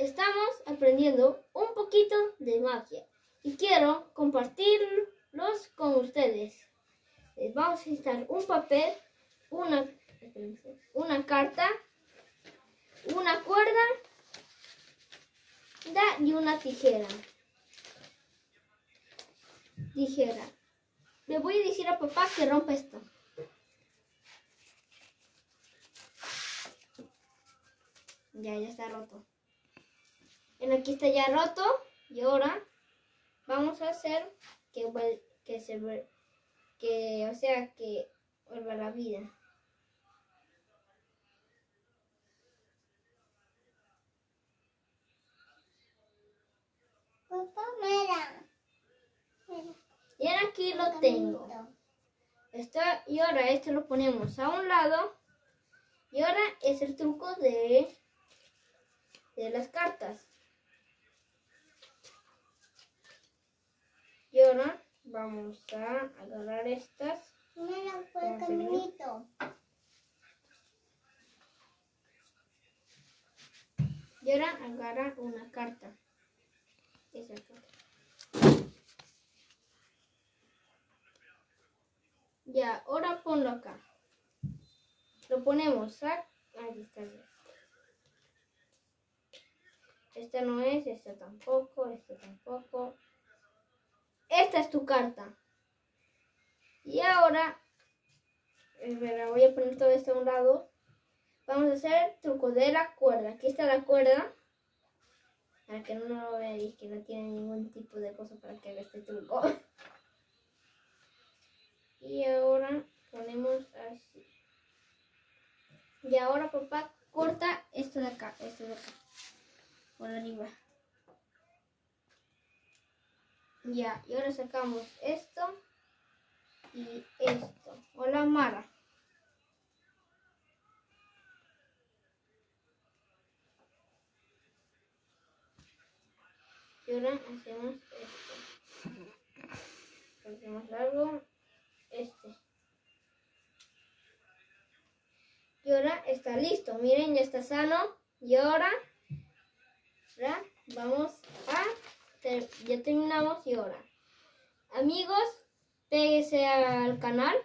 estamos aprendiendo un poquito de magia y quiero compartirlos con ustedes. Les vamos a necesitar un papel, una, una carta, una cuerda y una tijera. Tijera. Le voy a decir a papá que rompa esto. Ya, ya está roto. En aquí está ya roto. Y ahora vamos a hacer que, que se que, o sea, que vuelva la vida. Papá, mira. Y ahora aquí lo tengo. Está, y ahora este lo ponemos a un lado. Y ahora es el truco de, de las cartas. Y ahora vamos a agarrar estas. Mira, por el caminito. Y ahora agarra una carta. Esa carta. Ya, ahora ponlo acá. Lo ponemos a... Ahí está. Esta no es, esta tampoco, esta tampoco. Esta es tu carta. Y ahora, eh, voy a poner todo esto a un lado. Vamos a hacer truco de la cuerda. Aquí está la cuerda. Para que no lo veáis, que no tiene ningún tipo de cosa para que haga este truco. Y ahora ponemos así. Y ahora papá corta esto de acá, esto de acá. Por arriba. Ya, y ahora sacamos esto y esto. Hola Mara. Y ahora hacemos esto. Hacemos largo. Este. Y ahora está listo. Miren, ya está sano. Y ahora, ahora vamos ya terminamos y ahora. Amigos, péguese al canal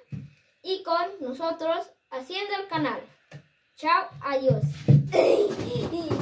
y con nosotros haciendo el canal. Chao, adiós.